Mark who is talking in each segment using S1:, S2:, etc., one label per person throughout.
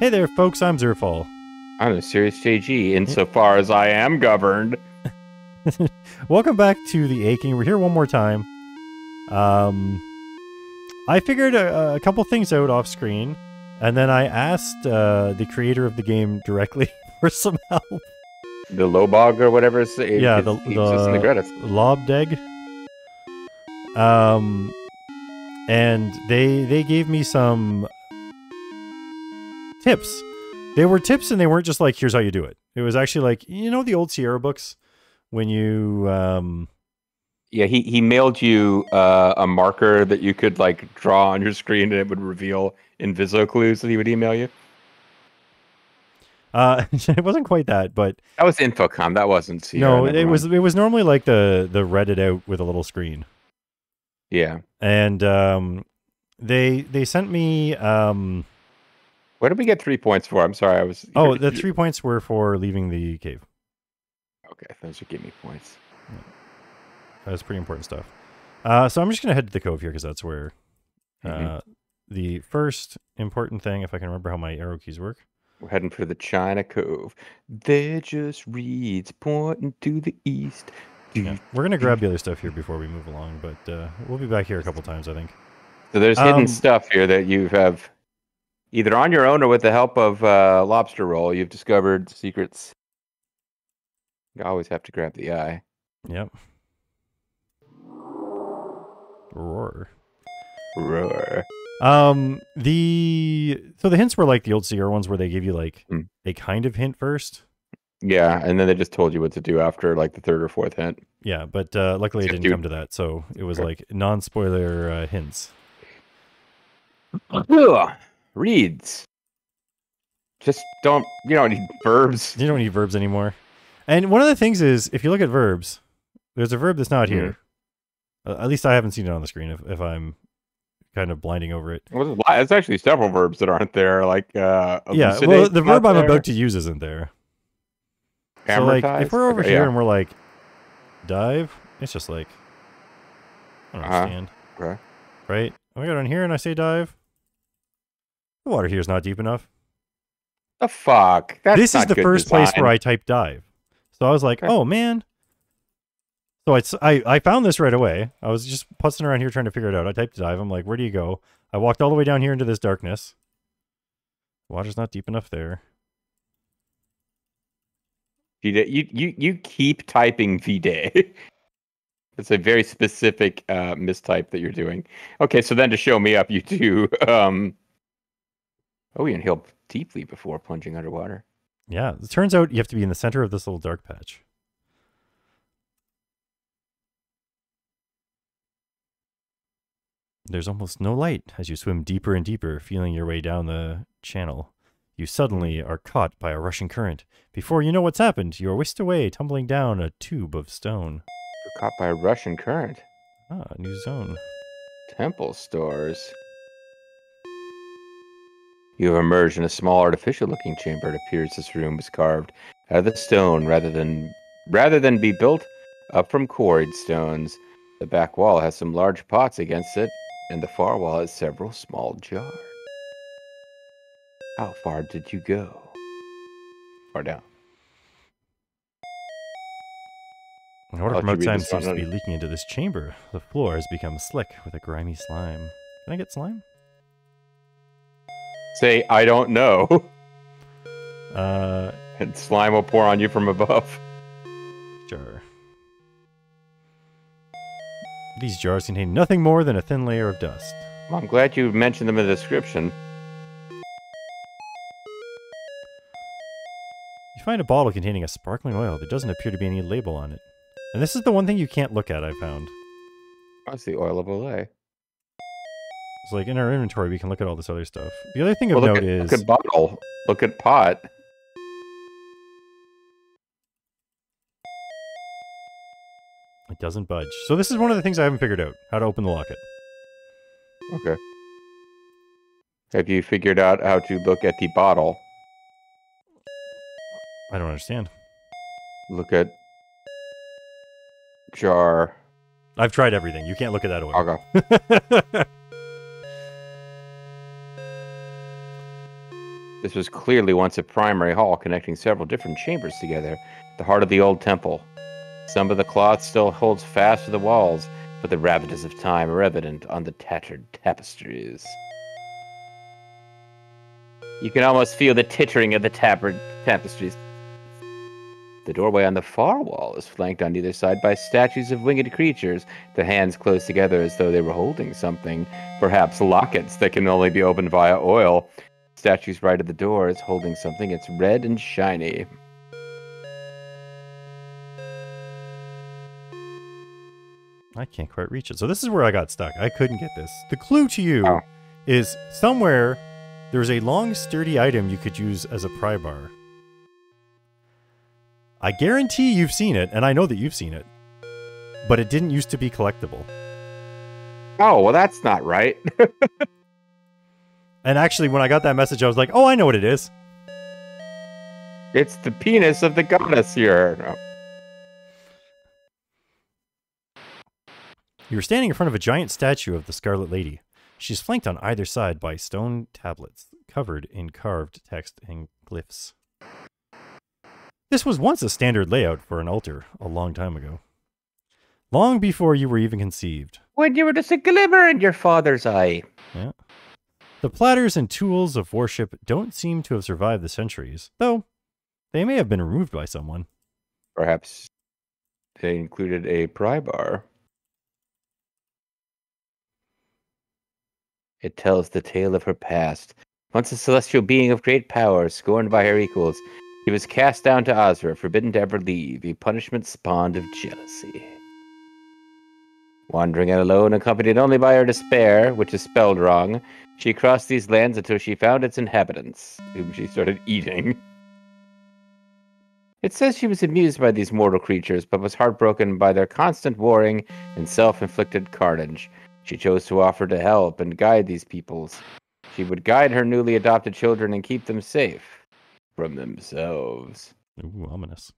S1: Hey there, folks. I'm Zerfall.
S2: I'm a serious JG insofar as I am governed.
S1: Welcome back to the Aching. We're here one more time. Um, I figured a, a couple things out off screen, and then I asked uh, the creator of the game directly for some help.
S2: The Lobog or whatever it's it,
S1: Yeah, the-
S2: it exists in
S1: the-
S2: the.
S1: Lobdegg. Um, and they they gave me some tips. They were tips, and they weren't just like, "Here's how you do it." It was actually like, you know, the old Sierra books when you um
S2: Yeah, he, he mailed you uh, a marker that you could like draw on your screen and it would reveal InvisiClues that he would email you.
S1: uh it wasn't quite that, but
S2: That was Infocom. That wasn't Sierra.
S1: no, it was it was normally like the the Reddit out with a little screen.
S2: Yeah.
S1: And um they they sent me um
S2: What did we get three points for? I'm sorry. I was.
S1: oh, the three points were for leaving the cave.
S2: Okay, those would give me points.
S1: That was pretty important stuff. Uh, so I'm just gonna head to the cove here because that's where uh,
S2: Mhm.
S1: the first important thing, if I can remember how my arrow keys work.
S2: We're heading for the China Cove. They're just reeds pointing to the east.
S1: Yeah. We're gonna grab the other stuff here before we move along, but uh, we'll be back here a couple times, I think.
S2: So there's
S1: Um,
S2: hidden stuff here that you have either on your own or with the help of uh, Lobster Roll. You've discovered secrets. You always have to grab the eye.
S1: Yep. Roar.
S2: Roar.
S1: Um, the so the hints were like the old Sierra ones where they give you like
S2: Hmm.
S1: a kind of hint first.
S2: Yeah, and then they just told you what to do after like the third or fourth hint.
S1: Yeah, but uh, luckily it didn't
S2: you-
S1: come to that, so it was
S2: Okay.
S1: like non-spoiler uh, hints.
S2: Ugh, reeds. Just don't. You don't need verbs.
S1: You don't need verbs anymore. And one of the things is, if you look at verbs, there's a verb that's not
S2: Mm-hmm.
S1: here. Uh, at least I haven't seen it on the screen. If, if I'm kind of blinding over it,
S2: Well, there's a lot- It's actually several verbs that aren't there. Like uh,
S1: yeah. Well, the verb I'm
S2: there,
S1: about to use isn't there. So like, if we're over
S2: Okay,
S1: here
S2: yeah.
S1: and we're like dive, it's just like I don't
S2: Uh-huh.
S1: understand,
S2: Okay.
S1: right? I go down here and I say dive. The water here is not deep enough.
S2: The fuck. That's
S1: this is the first place where. I typed dive. So I was like,
S2: Okay.
S1: oh man. So it's, I, I found this right away. I was just putzing around here trying to figure it out. I typed dive. I'm like, where do you go? I walked all the way down here into this darkness. Water's not deep enough there.
S2: Vide. You you you keep typing Vide. It's a very specific uh, mistype that you're doing. Okay, so then to show me up, you do. Um, oh, you inhale deeply before plunging underwater.
S1: Yeah. It turns out you have to be in the center of this little dark patch. There's almost no light as you swim deeper and deeper, feeling your way down the channel. You suddenly are caught by a rushing current. Before you know what's happened, you are whisked away, tumbling down a tube of stone.
S2: You're caught by a rushing current.
S1: Ah, a new zone.
S2: Temple stores. You have emerged in a small artificial-looking chamber. It appears this room was carved out of the stone rather than rather than be built up from quarried stones. The back wall has some large pots against it, and the far wall has several small jars. How far did you go? Far down.
S1: Water
S2: I'll
S1: from
S2: let you read
S1: outside
S2: this
S1: seems to be leaking into this chamber. The floor has become slick with a grimy slime. Can I get slime?
S2: Say, I don't know,
S1: Uh,
S2: and slime will pour on you from above.
S1: jar. These jars contain nothing more than a thin layer of dust.
S2: Well, I'm glad you mentioned them in the description.
S1: You find a bottle containing a sparkling oil. There doesn't appear to be any label on it. And this is the one thing you can't look at, I found.
S2: That's the oil of Olay.
S1: It's like in our inventory, we can look at all this other stuff. The other thing of
S2: Well,
S1: note
S2: at,
S1: is
S2: look at bottle. Look at pot.
S1: it doesn't budge. So this is one of the things I haven't figured out: how to open the locket.
S2: Okay. Have you figured out how to look at the bottle?
S1: I don't understand.
S2: Look at jar.
S1: I've tried everything. You can't look at that oil.
S2: I'll This was clearly once a primary hall connecting several different chambers together, the heart of the old temple. Some of the cloth still holds fast to the walls, but the ravages of time are evident on the tattered tapestries. You can almost feel the tittering of the tattered tapestries. The doorway on the far wall is flanked on either side by statues of winged creatures, their hands close together as though they were holding something, perhaps lockets that can only be opened via oil. Statues right at the door is holding something. It's red and shiny.
S1: I can't quite reach it. So this is where I got stuck. I couldn't get this. The clue to you
S2: Oh.
S1: is somewhere there's a long, sturdy item you could use as a pry bar. I guarantee you've seen it, and I know that you've seen it, but it didn't used to be collectible.
S2: Oh, well, that's not right.
S1: And actually, when I got that message, I was like, "Oh, I know what it is."
S2: it's the penis of the goddess here.
S1: You were standing in front of a giant statue of the Scarlet Lady. She's flanked on either side by stone tablets covered in carved text and glyphs. This was once a standard layout for an altar a long time ago. Long before you were even conceived.
S2: When you were just a glimmer in your father's eye.
S1: The platters and tools of worship don't seem to have survived the centuries, though they may have been removed by someone.
S2: Perhaps they included a pry bar. It tells the tale of her past. Once a celestial being of great power, scorned by her equals, he was cast down to Azra, forbidden to ever leave, a punishment spawned of jealousy. Wandering out alone, accompanied only by her despair, which is spelled wrong, she crossed these lands until she found its inhabitants, whom she started eating. It says she was amused by these mortal creatures, but was heartbroken by their constant warring and self inflicted carnage. She chose to offer to help and guide these peoples. She would guide her newly adopted children and keep them safe from themselves.
S1: Ooh, ominous.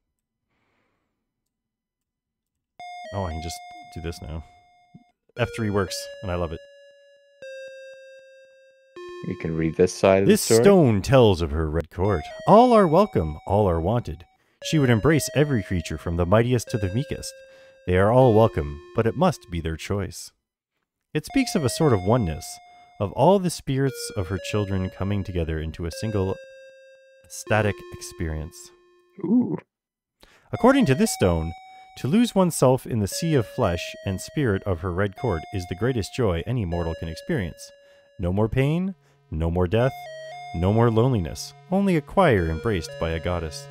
S1: Oh, I can just do this now. F3 works, and I love it.
S2: You can read this side of
S1: This
S2: the story.
S1: stone tells of her red court. All are welcome, all are wanted. She would embrace every creature from the mightiest to the meekest. They are all welcome, but it must be their choice. It speaks of a sort of oneness, of all the spirits of her children coming together into a single static experience.
S2: Ooh.
S1: According to this stone, to lose oneself in the sea of flesh and spirit of her red court is the greatest joy any mortal can experience. No more pain, no more death, no more loneliness, only a choir embraced by a goddess.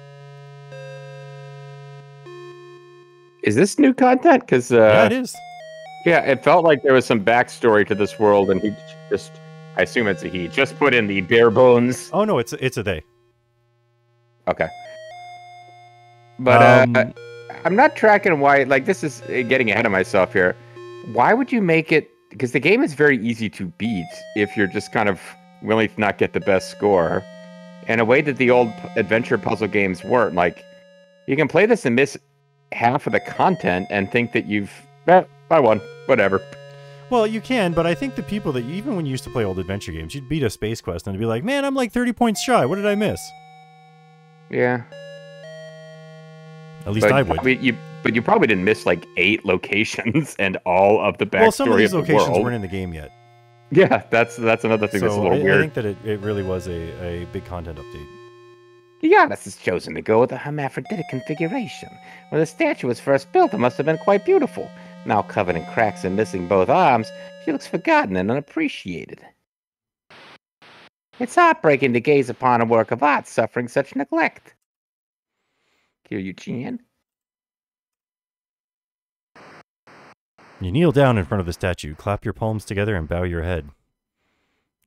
S2: Is this new content? Because uh,
S1: yeah, it is.
S2: Yeah, it felt like there was some backstory to this world, and he just, I assume it's a he, just put in the bare bones.
S1: Oh no, it's it's a they.
S2: Okay. But uh,
S1: Um,
S2: I'm not tracking why, like, this is uh, getting ahead of myself here. Why would you make it? Because the game is very easy to beat if you're just kind of willing to not get the best score. In a way that the old adventure puzzle games weren't. Like, you can play this and miss half of the content and think that you've, eh, I won, whatever.
S1: Well, you can, but I think the people that even when you used to play old adventure games, you'd beat a space quest and be like, "Man, I'm like 30 points shy. What did I miss?"
S2: Yeah.
S1: At least
S2: but
S1: I would.
S2: Probably, you, but you probably didn't miss like eight locations and all of the backstory
S1: well, some of these
S2: of the
S1: locations
S2: world.
S1: weren't in the game yet,
S2: Yeah, that's that's another thing that's a
S1: so
S2: little
S1: I, I think that it, it really was a, a big content update.
S2: Giannis has chosen to go with a hermaphroditic configuration. When the statue was first built, it must have been quite beautiful. Now covered in cracks and missing both arms, she looks forgotten and unappreciated. It's heartbreaking to gaze upon a work of art suffering such neglect. Kiryu Chan.
S1: You kneel down in front of the statue, clap your palms together, and bow your head.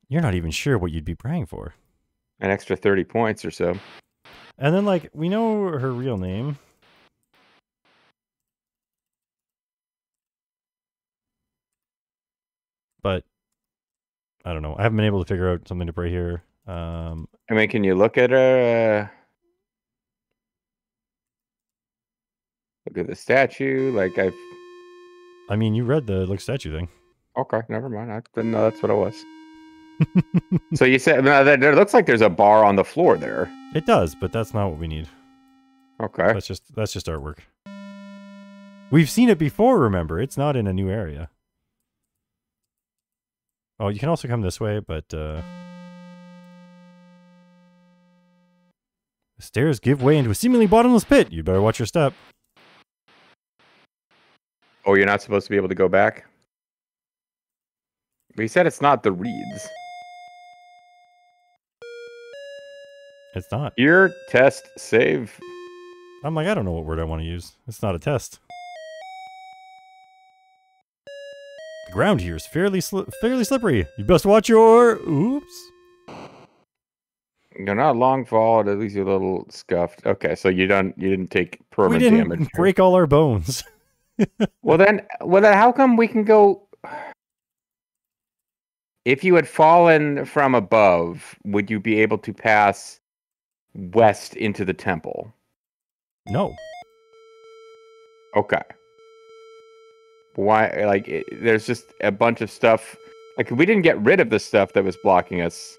S1: You're not even sure what you'd be praying for.
S2: An extra 30 points or so.
S1: And then, like, we know her real name. But I don't know. I haven't been able to figure out something to pray here. Um,
S2: I mean, can you look at her? Uh, look at the statue. Like I've.
S1: I mean, you read the look statue thing.
S2: Okay, never mind. I didn't know that's what it was. so you said no, that- it looks like there's a bar on the floor there.
S1: It does, but that's not what we need.
S2: Okay.
S1: That's just that's just artwork. We've seen it before, remember? It's not in a new area. Oh, you can also come this way, but uh the stairs give way into a seemingly bottomless pit. You better watch your step.
S2: Oh, you're not supposed to be able to go back. But he said it's not the reeds.
S1: It's not.
S2: Ear test save.
S1: I'm like, I don't know what word I want to use. It's not a test. The ground here is fairly sli- fairly slippery. You best watch your oops.
S2: You're not long fall, at least you're a little scuffed. Okay, so you don't you didn't take permanent damage.
S1: We didn't
S2: damage.
S1: break all our bones.
S2: Well then, well then, how come we can go? If you had fallen from above, would you be able to pass west into the temple?
S1: no.
S2: Okay. Why? Like, it, there's just a bunch of stuff. Like, we didn't get rid of the stuff that was blocking us.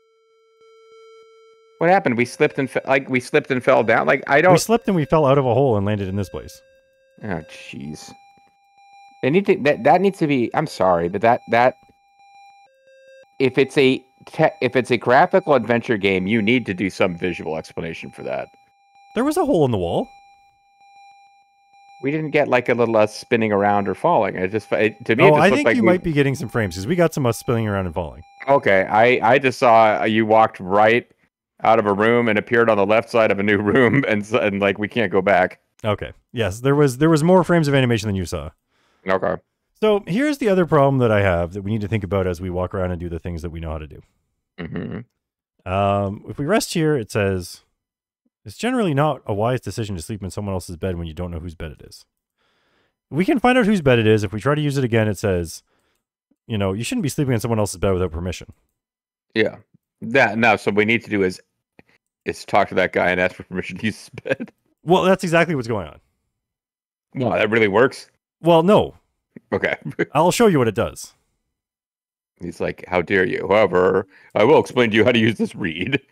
S2: What happened? We slipped and fe- like we slipped and fell down. Like I don't.
S1: We slipped and we fell out of a hole and landed in this place.
S2: Oh, jeez. They need to that that needs to be. I'm sorry, but that that if it's a te- if it's a graphical adventure game, you need to do some visual explanation for that.
S1: There was a hole in the wall.
S2: We didn't get like a little us spinning around or falling. It just it, to me.
S1: oh,
S2: it just
S1: I think
S2: like
S1: you
S2: we-
S1: might be getting some frames because we got some us spinning around and falling.
S2: Okay, I I just saw you walked right out of a room and appeared on the left side of a new room, and and like we can't go back.
S1: Okay. Yes, there was there was more frames of animation than you saw.
S2: Okay.
S1: So here's the other problem that I have that we need to think about as we walk around and do the things that we know how to do.
S2: hmm
S1: Um, if we rest here, it says it's generally not a wise decision to sleep in someone else's bed when you don't know whose bed it is. We can find out whose bed it is. If we try to use it again, it says, you know, you shouldn't be sleeping in someone else's bed without permission.
S2: Yeah. That now, so what we need to do is is talk to that guy and ask for permission to use his bed.
S1: Well, that's exactly what's going on.
S2: Wow, that really works.
S1: Well, no.
S2: Okay.
S1: I'll show you what it does.
S2: He's like, "How dare you?" However, I will explain to you how to use this reed.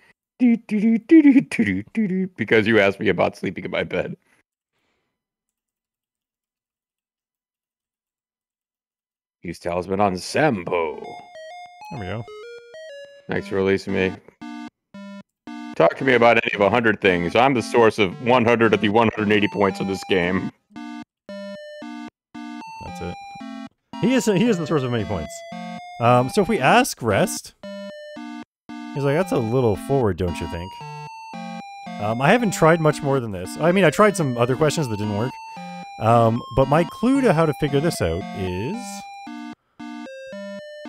S2: Because you asked me about sleeping in my bed. Use talisman on Sambo.
S1: There we go.
S2: Thanks for releasing me. Talk to me about any of 100 things. I'm the source of 100 of the 180 points of this game.
S1: He is he is the source of many points. Um, so if we ask rest, he's like, "That's a little forward, don't you think?" Um, I haven't tried much more than this. I mean, I tried some other questions that didn't work. Um, but my clue to how to figure this out is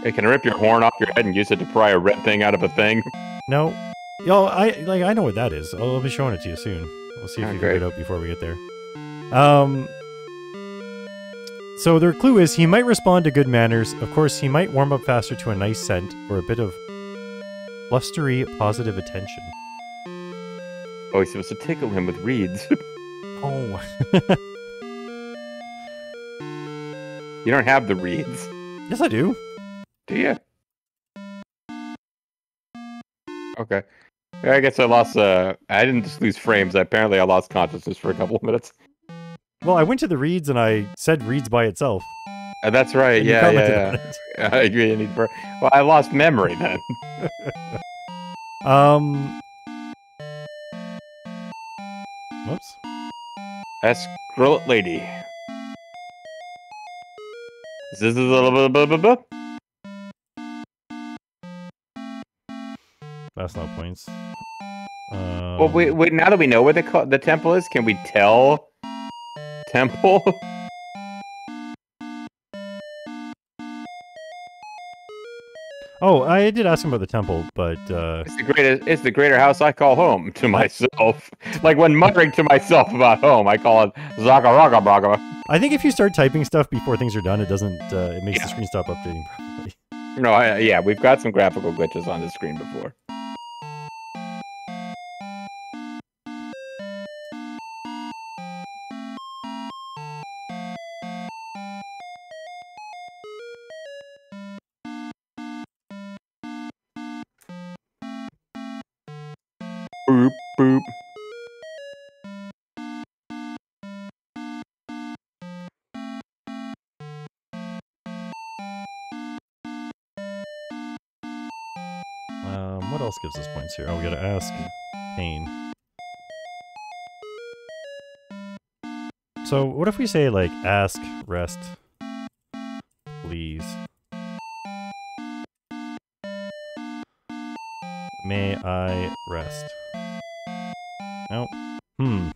S2: Hey, can I rip your horn off your head and use it to pry a red thing out of a thing?
S1: no. Yo, I like I know what that is. I'll be showing it to you soon. We'll see if
S2: Oh,
S1: you
S2: great.
S1: figure it out before we get there. Um. So their clue is he might respond to good manners. Of course, he might warm up faster to a nice scent or a bit of blustery positive attention.
S2: Oh, he's supposed to tickle him with reeds.
S1: Oh.
S2: you don't have the reeds,
S1: yes, I do.
S2: do you? Okay. I guess I lost. Uh, I didn't just lose frames. Apparently, I lost consciousness for a couple of minutes.
S1: Well, I went to the reeds and I said reeds by itself.
S2: Uh, that's right.
S1: and
S2: Yeah, yeah, yeah. I agree. I need. Well, I lost memory then.
S1: Um. Whoops.
S2: Ask Grillet Lady. This is a little bit.
S1: That's not points. Um,
S2: Well, wait, wait. Now that we know where the the temple is, can we tell temple?
S1: Oh, I did ask him about the temple, but uh,
S2: It's the greatest. It's the greater house I call home to myself. like when muttering to myself about home, I call it Zakaraga Braga.
S1: I think if you start typing stuff before things are done, it doesn't. Uh, it makes the screen stop updating properly.
S2: No, I, yeah, we've got some graphical glitches on the screen before.
S1: Gives us points here? Oh, we gotta ask Pain. So, what if we say, like, ask, rest, please? May I rest? No. Hmm.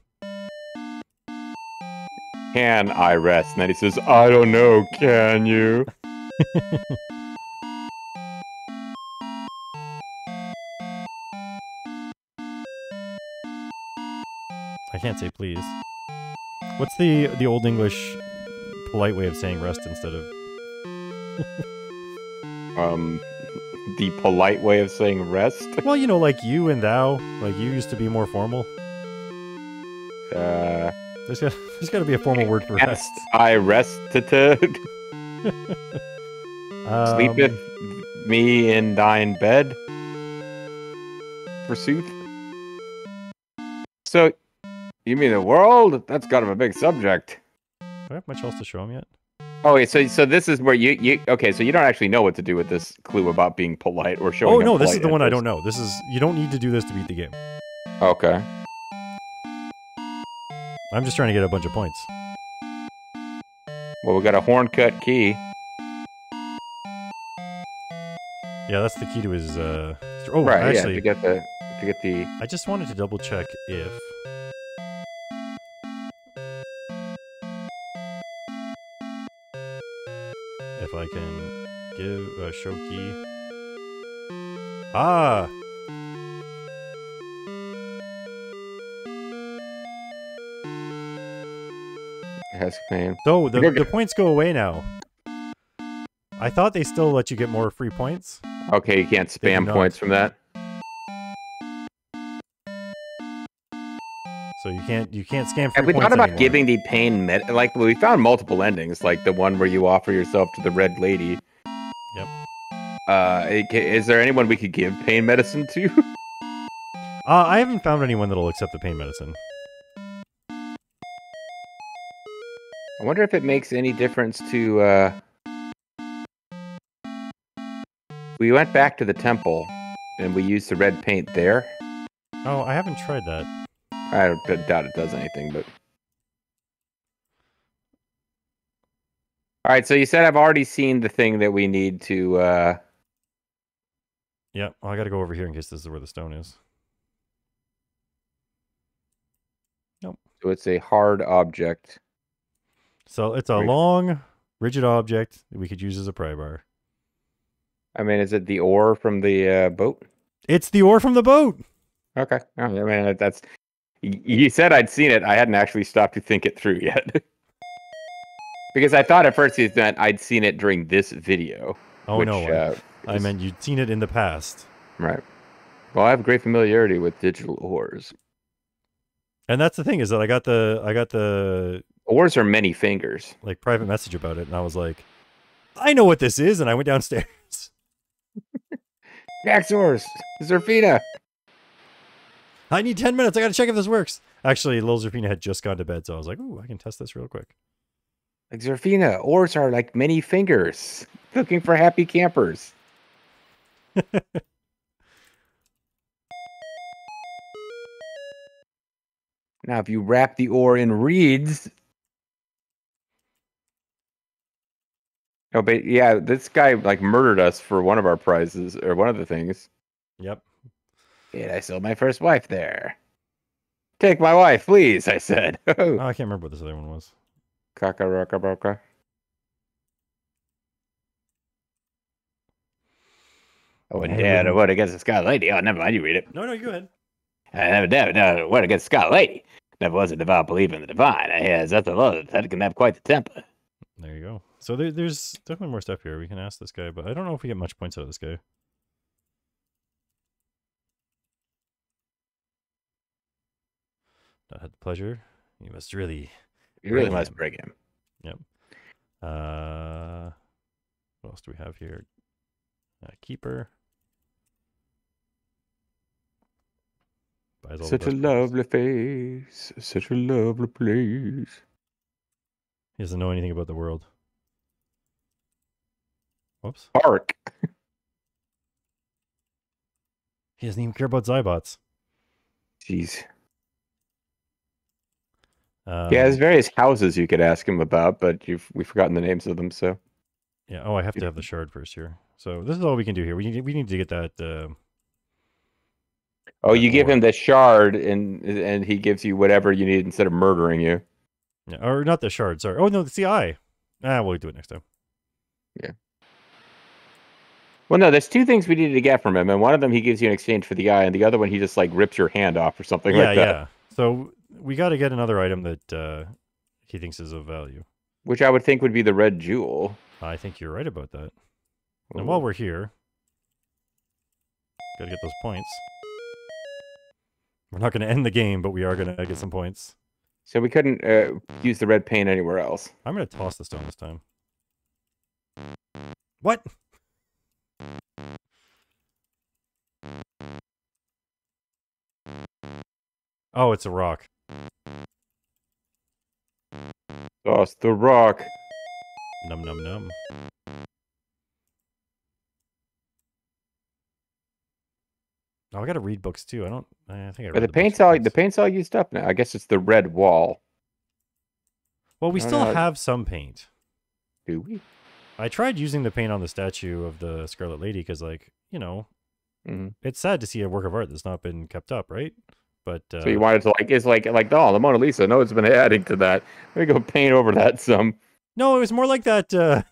S2: Can I rest? And then he says, I don't know, can you?
S1: can't say please. What's the the old English polite way of saying rest instead of
S2: Um, the polite way of saying rest.
S1: Well, you know, like you and thou, like you used to be more formal.
S2: Uh,
S1: There's got there's got to be a formal word for
S2: rest.
S1: I rest.
S2: I rested.
S1: Um,
S2: Sleepeth me in thine bed. Forsooth. You mean the world? That's kind of a big subject.
S1: Do I have much else to show him yet?
S2: Oh, wait, so so this is where you you okay? So you don't actually know what to do with this clue about being polite or showing.
S1: Oh no, this is the one I don't know. This is you don't need to do this to beat the game.
S2: Okay.
S1: I'm just trying to get a bunch of points.
S2: Well, we got a horn cut key.
S1: Yeah, that's the key to his. uh Oh,
S2: right.
S1: actually,
S2: yeah. To get the to get the
S1: I just wanted to double check if. If I can give a show key. Ah!
S2: ask man.
S1: So the, the points go away now. I thought they still let you get more free points.
S2: Okay, you can't spam points from that.
S1: Can't you can't scam free
S2: Have we thought about
S1: anymore.
S2: giving the pain med? Like we found multiple endings, like the one where you offer yourself to the red lady.
S1: Yep.
S2: Uh, is there anyone we could give pain medicine to?
S1: Uh, I haven't found anyone that'll accept the pain medicine.
S2: I wonder if it makes any difference to. uh We went back to the temple, and we used the red paint there.
S1: Oh, I haven't tried that.
S2: I don't- doubt it does anything, but. All right, so you said I've already seen the thing that we need to. uh
S1: Yeah, well, I got to go over here in case this is where the stone is.
S2: So it's a hard object.
S1: So it's a long, rigid object that we could use as a pry bar.
S2: I mean, is it the ore from the uh, boat?
S1: It's the ore from the boat.
S2: Okay. Oh, I mean, that's. You said I'd seen it. I hadn't actually stopped to think it through yet. because I thought at first it meant I'd seen it during this video.
S1: Oh
S2: which,
S1: no, I-
S2: Uh,
S1: I
S2: is-
S1: meant you'd seen it in the past.
S2: Right. Well, I have great familiarity with digital ores.
S1: And that's the thing is that I got the I got the
S2: Ores are many fingers.
S1: like private message about it, and I was like, I know what this is, and I went downstairs.
S2: Jax ores. Zerfina.
S1: I need ten minutes. I got to check if this works. Actually, Lil Zerfina had just gone to bed, so I was like, "Ooh, I can test this real quick."
S2: Like Zerfina, ores are like many fingers. Looking for happy campers. now, if you wrap the ore in reeds. Oh, but yeah, this guy like murdered us for one of our prizes or one of the things.
S1: Yep.
S2: Yeah, I sold my first wife there. Take my wife, please, I said.
S1: Oh, I oh. can't remember what this other one was.
S2: Kakarakaboka. Oh, and dad, what against the Sky Lady? Oh, never mind, you read it.
S1: No, no, go ahead.
S2: I never, never, never, what against the Sky Lady? Never was a devout believer in the divine. I hear that's a lot that can have quite the temper.
S1: There you go. So there, there's definitely more stuff here. We can ask this guy, but I don't know if we get much points out of this guy. Not had the pleasure. You must really.
S2: You really must
S1: him.
S2: bring him.
S1: Uh, what else do we have here? Uh, keeper. Buys all the
S2: Such a lovely face. Such a lovely place.
S1: He doesn't know anything about the world. Whoops.
S2: Park.
S1: He doesn't even care about Zybots.
S2: Jeez.
S1: Um,
S2: yeah, there's various houses you could ask him about, but you've we've forgotten the names of them. So
S1: Yeah. Oh, I have to have the shard first here. So this is all we can do here. We need we need to get that. Uh,
S2: Oh,
S1: That
S2: you give him the shard, and and he gives you whatever you need instead of murdering you.
S1: yeah, or not the shard. Sorry. Oh no, it's the eye. Ah, we'll do it next time. Yeah.
S2: Well, no, there's two things we needed to get from him, and one of them he gives you in exchange for the eye, and the other one he just like rips your hand off or something
S1: yeah,
S2: like that.
S1: Yeah, yeah. So we got to get another item that uh, he thinks is of value.
S2: Which I would think would be the red jewel.
S1: I think you're right about that. And while we're here, gotta get those points. We're not gonna end the game, but we are gonna get some points.
S2: So we couldn't uh, use the red paint anywhere else.
S1: I'm gonna toss the stone this time. What? Oh, it's a rock.
S2: Toss the rock.
S1: Num num num. Oh, I gotta read books too. I don't. I think I.
S2: But the
S1: books
S2: paint's all the paint's all used up now. I guess it's the red wall.
S1: Well, we still
S2: no.
S1: have some paint.
S2: Do we?
S1: I tried using the paint on the statue of the Scarlet Lady because, like, you know,
S2: Mhm.
S1: it's sad to see a work of art that's not been kept up, right? But uh,
S2: So you wanted to like it's like like oh the Mona Lisa. No, it's been adding to that. Let me go paint over that some.
S1: no, it was more like that uh,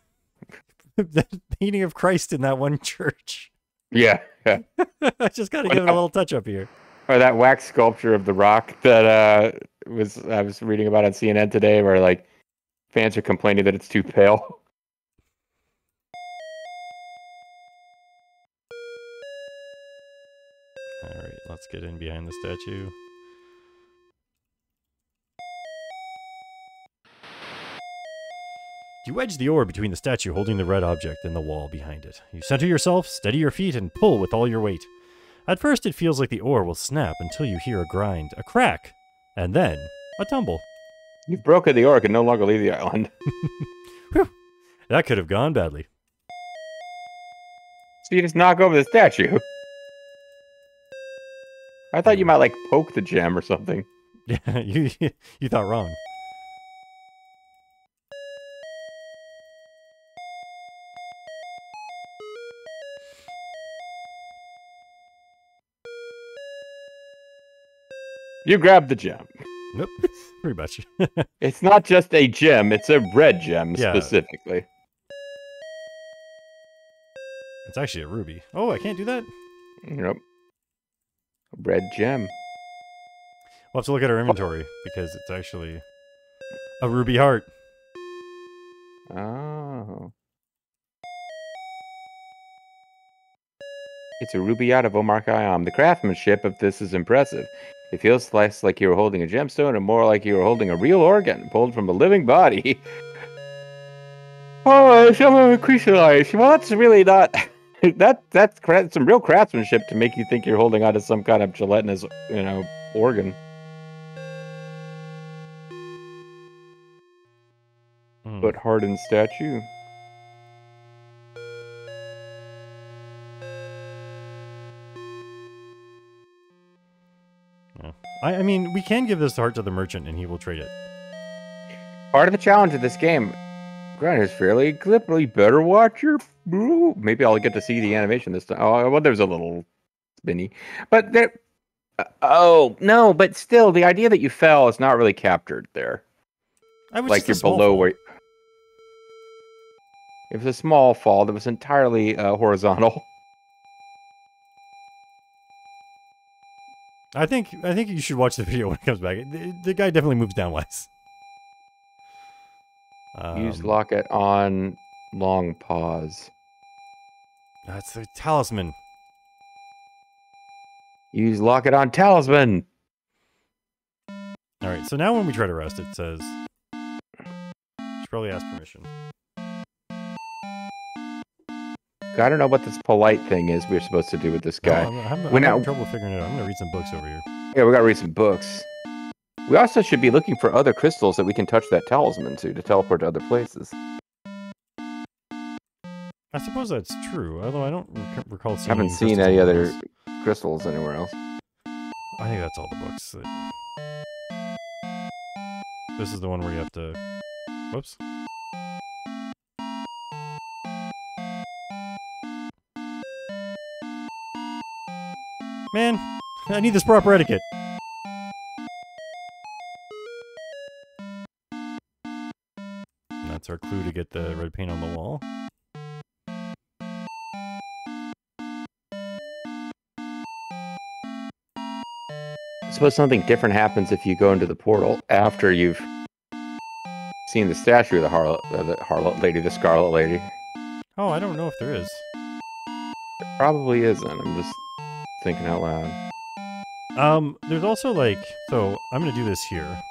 S1: that painting of Christ in that one church.
S2: Yeah, yeah.
S1: I just got to give it a little touch up here.
S2: Or that wax sculpture of the rock that uh was I was reading about on CNN today, where like fans are complaining that it's too pale.
S1: let's get in behind the statue. You wedge the oar between the statue holding the red object and the wall behind it. You center yourself, steady your feet, and pull with all your weight. At first, it feels like the oar will snap until you hear a grind, a crack, and then a tumble.
S2: You've broken the oar, can no longer leave the island.
S1: That could have gone badly.
S2: So you just knock over the statue. I thought you might like poke the gem or something.
S1: Yeah, you you thought wrong.
S2: You grab the gem.
S1: Nope, pretty much.
S2: It's not just a gem, it's a red gem
S1: Yeah.
S2: specifically.
S1: it's actually a ruby. Oh, I can't do that.
S2: Yep. Red gem.
S1: We'll have to look at our inventory because it's actually a ruby heart.
S2: Oh. It's a ruby out of Omar Khayyam. The craftsmanship of this is impressive. It feels less like you were holding a gemstone and more like you were holding a real organ pulled from a living body. oh, some crystallized. Well, that's really not. that that's cra- some real craftsmanship to make you think you're holding onto some kind of gelatinous, you know, organ.
S1: Hmm.
S2: But hardened statue.
S1: I, I mean, we can give this heart to the merchant and he will trade it.
S2: Part of the challenge of this game, is fairly clippy. Better watch your. Maybe I'll get to see the animation this time. Oh, well, there's a little spinny, but there. uh, oh no, but still, the idea that you fell is not really captured there.
S1: I was
S2: like
S1: just
S2: you're below
S1: fall.
S2: where. It was a small fall that was entirely uh, horizontal.
S1: I think I think you should watch the video when it comes back. The, the guy definitely moves downwise.
S2: Use
S1: Um,
S2: locket on long pause.
S1: That's the talisman.
S2: Use locket on talisman.
S1: All right. So now when we try to rest, it says. Should probably ask permission.
S2: I don't know what this polite thing is we're supposed to do with this
S1: No,
S2: guy.
S1: I'm, I'm, I'm
S2: We're
S1: having trouble figuring it out. I'm gonna read some books over here.
S2: Yeah, we gotta read some books. We also should be looking for other crystals that we can touch that talisman to to teleport to other places.
S1: I suppose that's true, although I don't rec- recall seeing.
S2: haven't
S1: any
S2: seen any other crystals anywhere else.
S1: I think that's all the books. That... This is the one where you have to. Whoops. Man, I need this proper etiquette. That's our clue to get the red paint on the wall.
S2: I suppose something different happens if you go into the portal after you've seen the statue of the harlot, uh, the harlot lady, the scarlet lady.
S1: Oh, I don't know if there is.
S2: Probably isn't. I'm just thinking out loud.
S1: Um, there's also like, so I'm gonna do this here.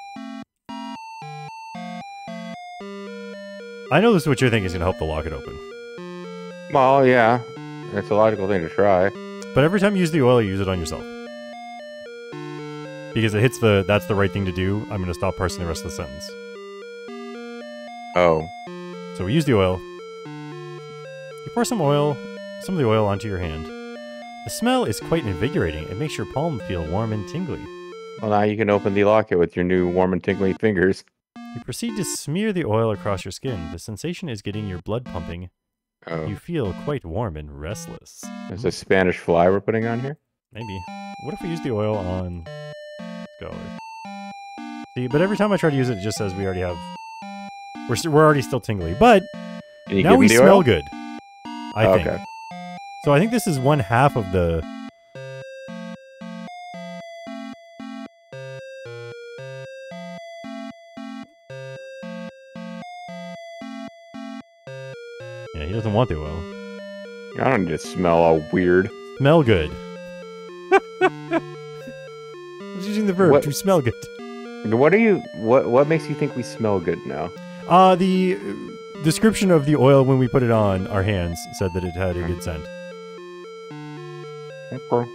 S1: I know this is what you're thinking is gonna help the locket open,
S2: Well, yeah, it's a logical thing to try.
S1: but every time you use the oil, you use it on yourself because it hits the that's the right thing to do. I'm gonna stop parsing the rest of the sentence.
S2: Oh,
S1: So we use the oil. You pour some oil, some of the oil onto your hand. The smell is quite invigorating. It makes your palm feel warm and tingly.
S2: well, now you can open the locket with your new warm and tingly fingers.
S1: You proceed to smear the oil across your skin. The sensation is getting your blood pumping.
S2: Oh,
S1: You feel quite warm and restless.
S2: there's a Spanish fly we're putting on here.
S1: Maybe. What if we use the oil on Scholar? See, but every time I try to use it, it just says we already have. We're, st- we're already still tingly, but now we smell
S2: oil?
S1: good. I
S2: Oh,
S1: think.
S2: okay.
S1: So I think this is one half of the. Want the oil.
S2: I don't need to smell all weird.
S1: Smell good. I was using the verb
S2: What-
S1: to smell good.
S2: What are you? What What makes you think we smell good now?
S1: Uh, the uh, description of the oil when we put it on our hands said that it had a good scent.
S2: Okay.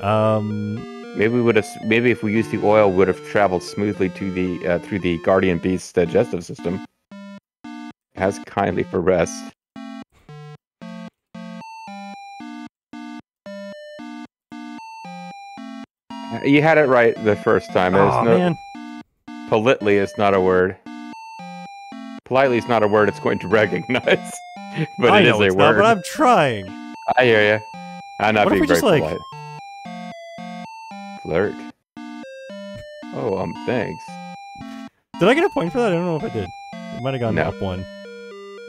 S1: Um,
S2: Maybe we would have. Maybe if we used the oil, would have traveled smoothly to the uh, through the guardian beast's digestive system. As kindly for rest. You had it right the first time.
S1: Oh,
S2: no
S1: man.
S2: politely is not a word. Politely is not a word it's going to recognize, but
S1: I
S2: it is
S1: know
S2: a
S1: it's
S2: word.
S1: not, but I'm trying.
S2: I hear you. I'm not
S1: What
S2: being
S1: we
S2: very
S1: just, like-
S2: polite. Flirt. Oh, um, thanks.
S1: Did I get a point for that? I don't know if I did. It might have gone
S2: No.
S1: up one.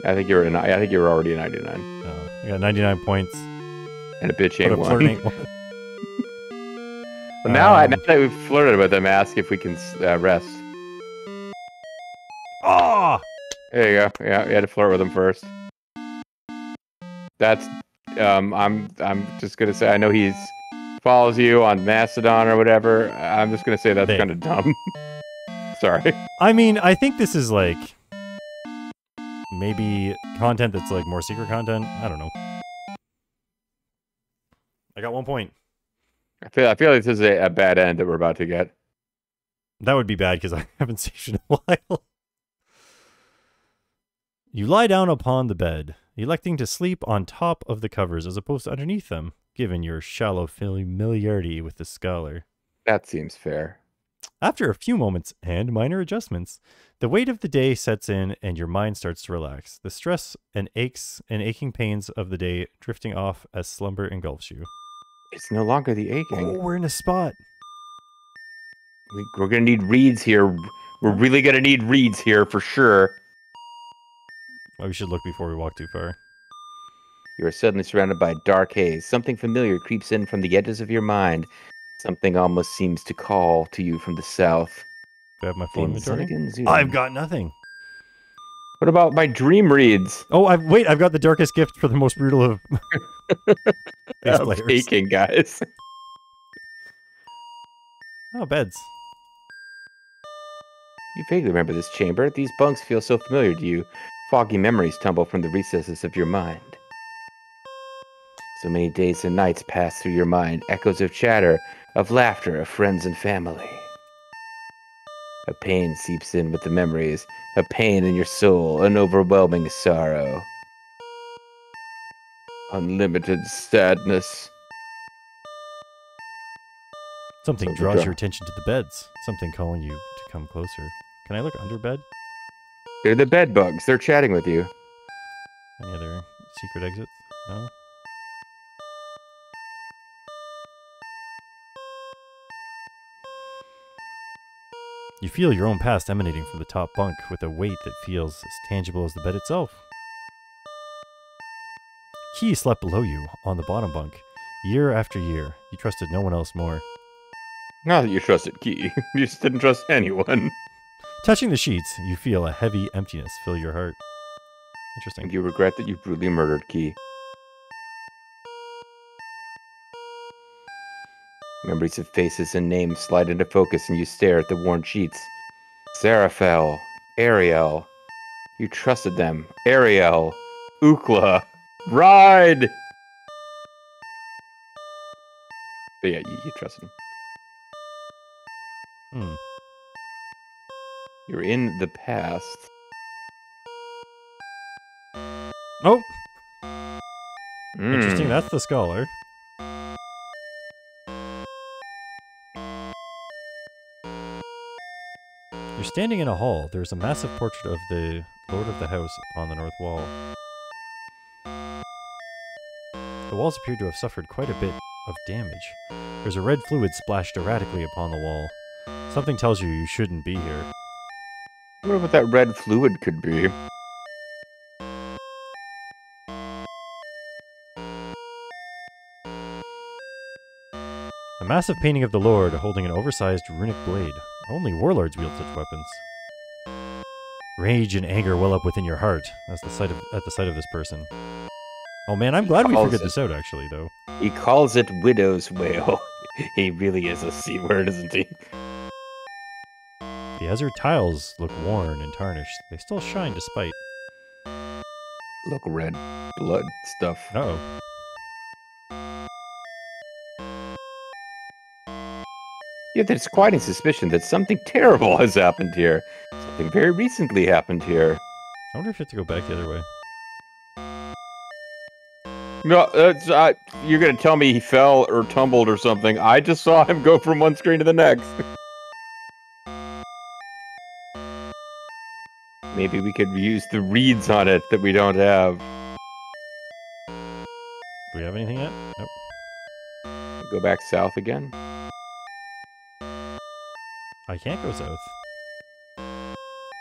S2: I think you're. An, I think you're already a 99
S1: Oh, I got 99 points.
S2: and a bitch
S1: But
S2: ain't
S1: a
S2: one.
S1: ain't one.
S2: But now, I,
S1: Um,
S2: now that we've flirted with them, ask if we can uh, rest.
S1: Oh!
S2: There you go. Yeah, you had to flirt with him first. That's. Um, I'm. I'm just gonna say. I know he's follows you on Mastodon or whatever. I'm just gonna say that's kind of dumb. Sorry.
S1: I mean, I think this is like maybe content that's like more secret content. I don't know. I got one point.
S2: I feel. I feel like this is a, a bad end that we're about to get.
S1: That would be bad because I haven't seen in a while. You lie down upon the bed, electing to sleep on top of the covers as opposed to underneath them, given your shallow familiarity with the scholar.
S2: That seems fair.
S1: After a few moments and minor adjustments, the weight of the day sets in and your mind starts to relax. The stress and aches and aching pains of the day drifting off as slumber engulfs you.
S2: It's no longer the
S1: Oh,
S2: aching.
S1: we're in a spot.
S2: We, we're gonna need reeds here. We're really gonna need reeds here for sure.
S1: Well, we should look before we walk too far.
S2: You are suddenly surrounded by a dark haze. Something familiar creeps in from the edges of your mind. Something almost seems to call to you from the south.
S1: Do I have my full
S2: In
S1: inventory? I've got nothing.
S2: What about my dream reeds?
S1: Oh, I've wait. I've got the darkest gift for the most brutal of bass
S2: Uh,
S1: players.
S2: Aching, guys.
S1: Oh, beds.
S2: You vaguely remember this chamber. These bunks feel so familiar to you. Foggy memories tumble from the recesses of your mind. So many days and nights pass through your mind, echoes of chatter, of laughter, of friends and family. A pain seeps in with the memories, a pain in your soul, an overwhelming sorrow. Unlimited sadness.
S1: Something draws
S2: draw-
S1: your attention to the beds. Something calling you to come closer. Can I look under bed?
S2: They're the bed bugs. They're chatting with you.
S1: Any other secret exits? No? You feel your own past emanating from the top bunk with a weight that feels as tangible as the bed itself. Key slept below you on the bottom bunk. Year after year, you trusted no one else more.
S2: Not that you trusted Key. You just didn't trust anyone.
S1: Touching the sheets, you feel a heavy emptiness fill your heart. Interesting.
S2: And you regret that you brutally murdered Key. Memories of faces and names slide into focus and you stare at the worn sheets. Seraphel, Ariel. You trusted them. Ariel, Ukla, Ride! But yeah, you, you trusted them.
S1: Hmm.
S2: You're in the past.
S1: Oh, interesting.
S2: Mm.
S1: That's the scholar. You're standing in a hall. There's a massive portrait of the Lord of the House upon the north wall. The walls appear to have suffered quite a bit of damage. There's a red fluid splashed erratically upon the wall. Something tells you you shouldn't be here.
S2: I wonder what that red fluid could be.
S1: A massive painting of the Lord holding an oversized runic blade. Only warlords wield such weapons. Rage and anger well up within your heart as the sight of, at the sight of this person. Oh man, I'm glad we figured
S2: it-
S1: this out actually, though.
S2: He calls it Widow's Wail. he really is a C word, isn't he?
S1: The azure tiles look worn and tarnished. They still shine despite.
S2: Look, red blood stuff.
S1: Uh oh.
S2: You have the disquieting suspicion that something terrible has happened here. Something very recently happened here.
S1: I wonder if you have to go back the other way.
S2: No, that's, uh, you're gonna tell me he fell or tumbled or something. I just saw him go from one screen to the next. Maybe we could use the reeds on it that we don't have.
S1: Do we have anything yet? Nope.
S2: Go back south again.
S1: I can't go south.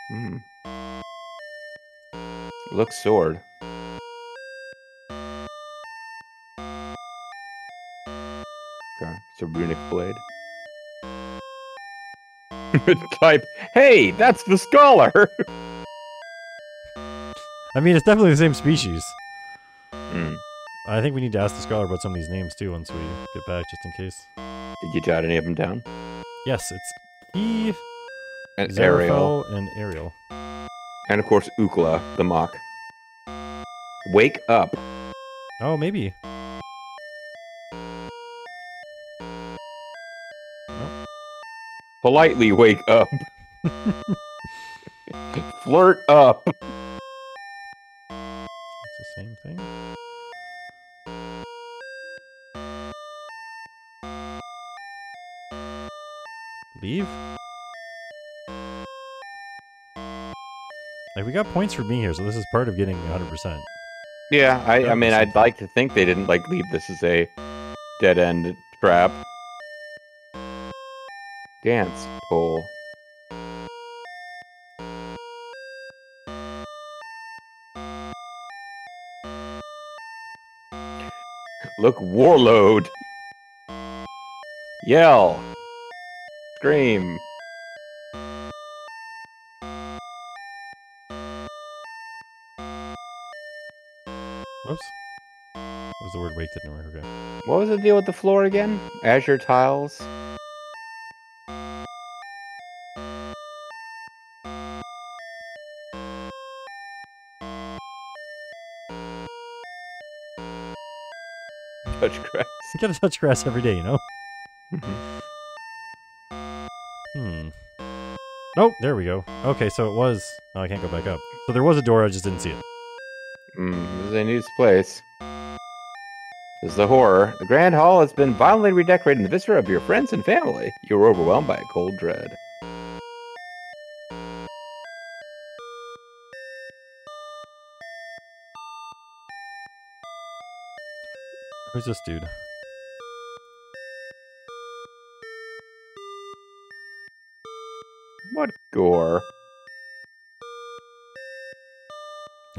S2: Hmm. Look sword. A runic blade. Type, hey, that's the scholar!
S1: I mean, it's definitely the same species.
S2: Hmm.
S1: I think we need to ask the scholar about some of these names too once we get back, just in case.
S2: Did you jot any of them down?
S1: Yes, it's Eve,
S2: And Ariel.
S1: And Ariel.
S2: And of course, Ukla, the mock. Wake up.
S1: Oh, maybe.
S2: Politely wake up. Flirt up.
S1: It's the same thing. Leave? Like, we got points for being here, so this is part of getting 100%.
S2: Yeah, I, I mean, I'd like to think they didn't like leave this as a dead end trap. Dance pole. Look, warlord. Yell. Scream.
S1: Whoops. What was the word wake didn't work? Okay.
S2: What was the deal with the floor again? Azure tiles.
S1: You gotta touch grass every day, you know?
S2: Mhm.
S1: Hmm. Oh, there we go. Okay, so it was. Oh, I can't go back up. So there was a door, I just didn't see it.
S2: Mm, this is a news place. This is the horror. The Grand Hall has been violently redecorated in the vista of your friends and family. You are overwhelmed by a cold dread.
S1: Who's this dude?
S2: Gore?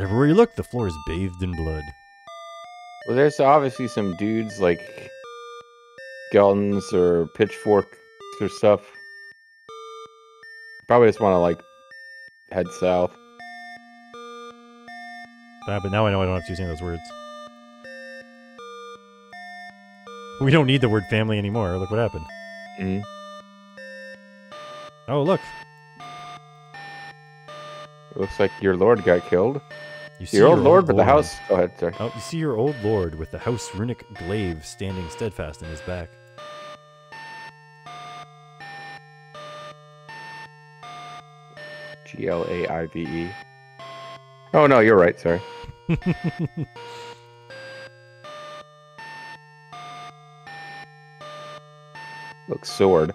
S1: Everywhere you look, the floor is bathed in blood.
S2: Well, there's obviously some dudes like skeletons or pitchforks or stuff. Probably just want to like head south.
S1: Ah, but now I know I don't have to use any of those words. We don't need the word family anymore. Look what happened.
S2: Mm.
S1: Oh, look.
S2: Looks like your lord got killed.
S1: You see
S2: Your old lord, but the
S1: lord.
S2: house. Go ahead, sorry.
S1: Oh, you see your old lord with the house runic glaive standing steadfast in his back.
S2: G L A I V E. Oh no, you're right. Sorry. Looks sword.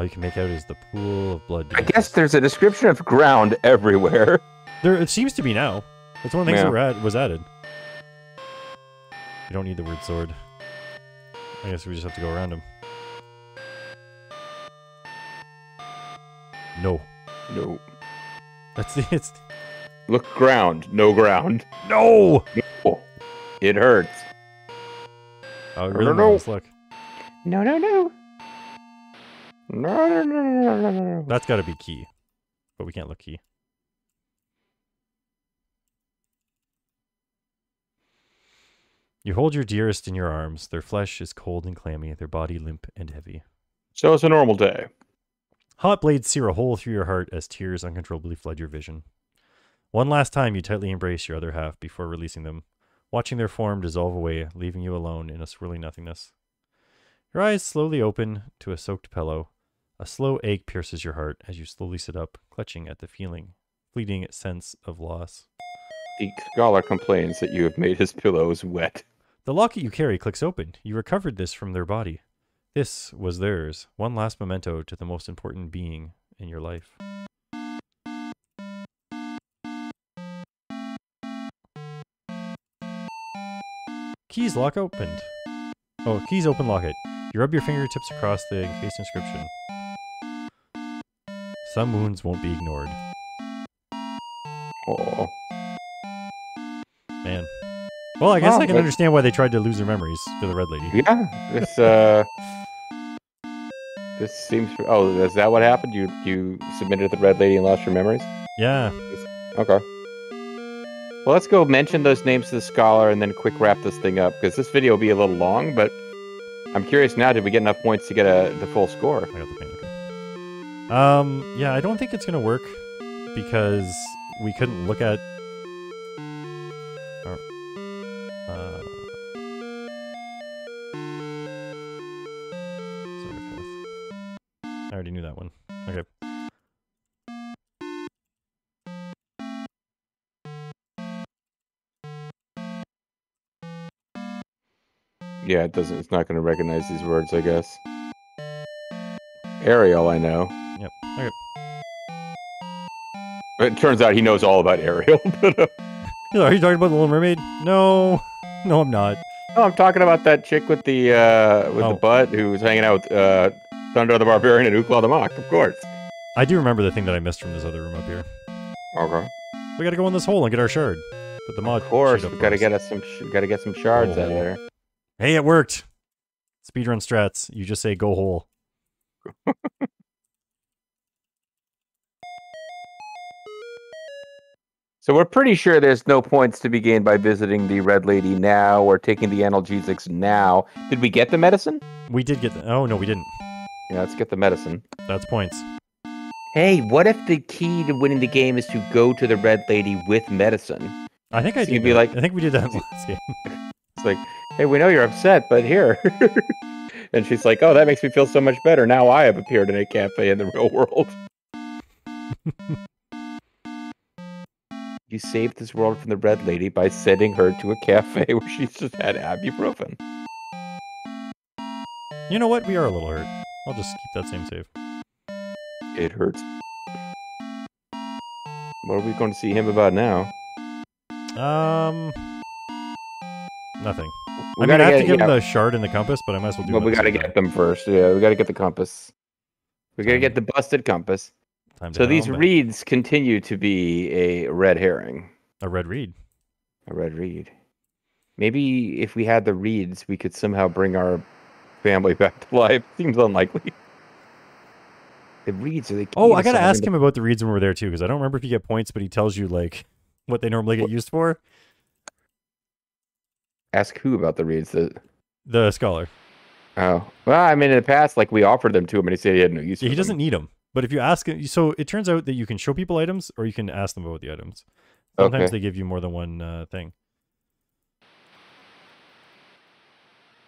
S1: All you can make out is the pool of blood.
S2: I guess there's a description of ground everywhere.
S1: There, it seems to be now. That's one of the things
S2: Yeah.
S1: that were add, was added. You don't need the word sword. I guess we just have to go around him. No.
S2: No.
S1: That's the, it's.
S2: Look ground. No ground.
S1: No!
S2: Oh, it hurts.
S1: Oh, really
S2: no, no.
S1: marvelous look.
S2: No, no, no. No, no, no, no, no, no, no.
S1: That's got to be key. But we can't look key. You hold your dearest in your arms. Their flesh is cold and clammy, their body limp and heavy.
S2: So it's a normal day.
S1: Hot blades sear a hole through your heart as tears uncontrollably flood your vision. One last time, you tightly embrace your other half before releasing them, watching their form dissolve away, leaving you alone in a swirling nothingness. Your eyes slowly open to a soaked pillow. A slow ache pierces your heart as you slowly sit up, clutching at the feeling, fleeting sense of loss.
S2: The scholar complains that you have made his pillows wet.
S1: The locket you carry clicks open. You recovered this from their body. This was theirs, one last memento to the most important being in your life. Keys lock opened. Oh, keys open locket. You rub your fingertips across the encased inscription. Some wounds won't be ignored.
S2: Oh,
S1: Man. Well, I guess I can
S2: but-
S1: understand why they tried to lose their memories to the Red Lady.
S2: yeah. This uh, this seems. Oh, is that what happened? You you submitted the red lady and lost your memories.
S1: Yeah.
S2: Okay. Well, let's go mention those names to the scholar and then quick wrap this thing up because this video will be a little long. But I'm curious now. Did we get enough points to get a the full score?
S1: I got the paint. Okay. Um. Yeah, I don't think it's gonna work because we couldn't look at. Uh. I already knew that one. Okay.
S2: Yeah, it doesn't. It's not going to recognize these words, I guess. Ariel, I know.
S1: Yep. Okay.
S2: It turns out he knows all about Ariel. but, uh,
S1: Are you talking about the Little Mermaid? No. No, I'm not.
S2: no, I'm talking about that chick with the uh, with
S1: Oh.
S2: the butt who was hanging out with uh, Thunder the Barbarian and Ukla the Mock, of course.
S1: I do remember the thing that I missed from this other room up here.
S2: Okay.
S1: We gotta go in this hole and get our shard. But the mod.
S2: Of course, we gotta
S1: first.
S2: get us some. Sh- gotta get some shards out of
S1: Oh.
S2: there.
S1: Hey, it worked. Speedrun strats. You just say go hole.
S2: So we're pretty sure there's no points to be gained by visiting the Red Lady now or taking the analgesics now. Did we get the medicine?
S1: We did get the. Oh, no, we didn't.
S2: Yeah, let's get the medicine.
S1: That's points.
S2: Hey, what if the key to winning the game is to go to the Red Lady with medicine?
S1: I think I
S2: So
S1: did.
S2: you'd be like-
S1: I think we did that last game.
S2: It's like, hey, we know you're upset, but here. And she's like, oh, that makes me feel so much better. Now I have appeared in a cafe in the real world. you saved this world from the red lady by sending her to a cafe where she's just had ibuprofen.
S1: You know what? We are a little hurt. I'll just keep that same save.
S2: It hurts. What are we going to see him about now?
S1: Um, nothing.
S2: We
S1: I mean, I have
S2: get,
S1: to give
S2: yeah,
S1: him the shard and the compass, but I might as well do.
S2: but we got to get them first. Yeah, we got to get the compass. We got to get the busted compass.
S1: time.
S2: So these reeds continue to be a red herring.
S1: a red reed.
S2: A red reed. Maybe if we had the reeds, we could somehow bring our family back to life. Seems unlikely. The reeds are the key
S1: Oh, I gotta ask him about the reeds when we're there too, because I don't remember if you get points, but he tells you like what they normally get used for.
S2: Ask who about the reeds? The
S1: The scholar.
S2: oh, well, I mean, in the past, like we offered them to him, and he said he had no use.
S1: Yeah,
S2: for
S1: he
S2: them.
S1: doesn't need them. But if you ask him, so it turns out that you can show people items or you can ask them about the items. Sometimes
S2: Okay.
S1: they give you more than one uh, thing.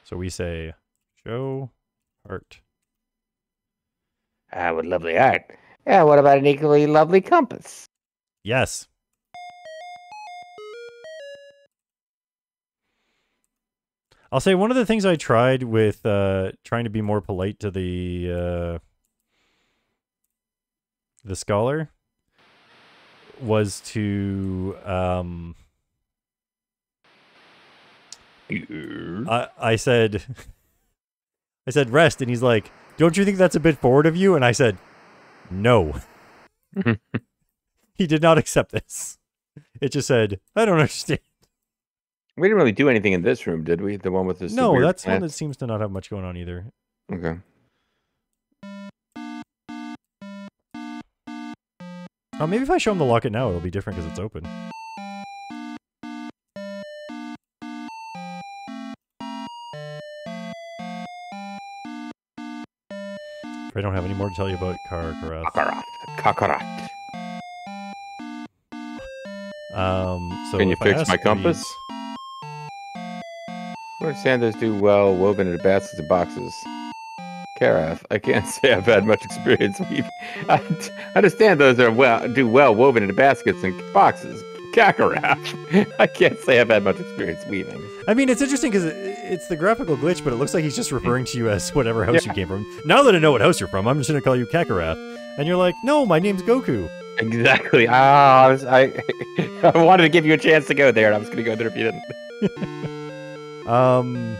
S1: So we say, show art.
S2: Ah, what lovely art. Yeah, what about an equally lovely compass?
S1: Yes. I'll say one of the things I tried with uh, trying to be more polite to the uh, the scholar was to um, I I said I said rest and he's like, "Don't you think that's a bit forward of you?" And I said, "No." he did not accept this. It just said, "I don't understand."
S2: We didn't really do anything in this room, did we? The one with this. the
S1: no, that's one that seems to not have much going on either.
S2: Okay.
S1: Oh, maybe if I show him the locket now, it'll be different because it's open. I don't have any more to tell you about Kar Karath.
S2: Kakarat. Kakarat.
S1: Um, so
S2: Can you fix my compass? Where do sandals do well woven into baskets and boxes? Carath, I can't say I've had much experience weaving. I understand those are well do well woven into baskets and boxes. Kakarath, I can't say I've had much experience weaving.
S1: I mean, it's interesting because it's the graphical glitch, but it looks like he's just referring to you as whatever house you came from. Now that I know what house you're from, I'm just gonna call you Kakarath. And you're like, no, my name's Goku.
S2: Exactly. Ah, I, was, I I wanted to give you a chance to go there, and I was going to go there if you didn't.
S1: Um.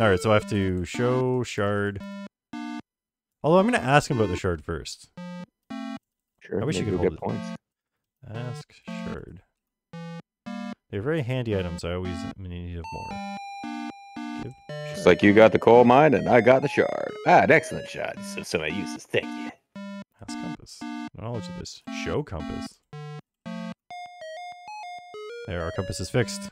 S1: All right, so I have to show shard. Although I'm going to ask him about the shard first.
S2: Sure.
S1: I wish you could hold
S2: get points.
S1: Ask shard. They're very handy items. I always am in need of more. Give
S2: It's like you got the coal mine, and I got the shard. Ah, an excellent shard. So, so many uses. Thank you.
S1: Ask compass. Knowledge of this. Show compass. There, our compass is fixed.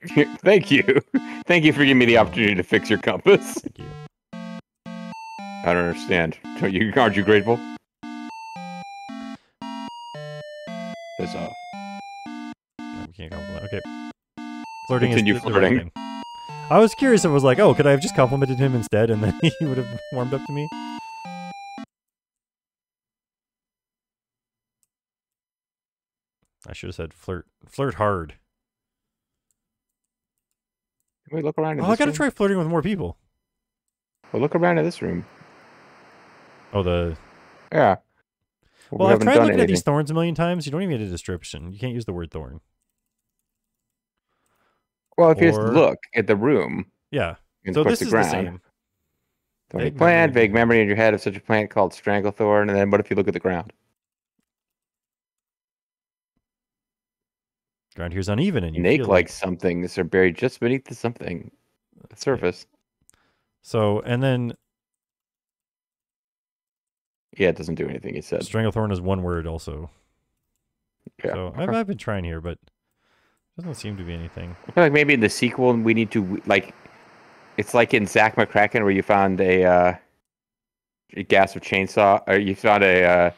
S2: Thank you. Thank you for giving me the opportunity to fix your compass.
S1: Thank you.
S2: I don't understand. Don't you, aren't you grateful? Piss off.
S1: No, we can't compliment. Okay. Flirting
S2: Continue
S1: is the, the right
S2: flirting.
S1: I was curious it was like, oh, could I have just complimented him instead and then he would have warmed up to me? I should have said flirt flirt hard.
S2: Can we look around
S1: Oh, I gotta
S2: room?
S1: try flirting with more people.
S2: Well, look around in this room.
S1: Oh, the
S2: Yeah.
S1: well,
S2: we
S1: I've tried looking at these thorns a million times. You don't even get a description. You can't use the word thorn.
S2: Well, if you just look at the room
S1: Yeah. So this
S2: the
S1: is
S2: ground.
S1: the same.
S2: Thorny
S1: Vague
S2: plant,
S1: memory.
S2: vague memory in your head of such a plant called stranglethorn, and then what if you look at the ground?
S1: Ground here's uneven and you
S2: Snake like somethings are buried just beneath the something the surface.
S1: So and then
S2: Yeah, it doesn't do anything, he said.
S1: Stranglethorn is one word also.
S2: Yeah.
S1: So I've, I've been trying here, but doesn't seem to be anything.
S2: I feel like maybe in the sequel we need to like it's like in Zak McKracken where you found a uh a gas of chainsaw or you found a uh,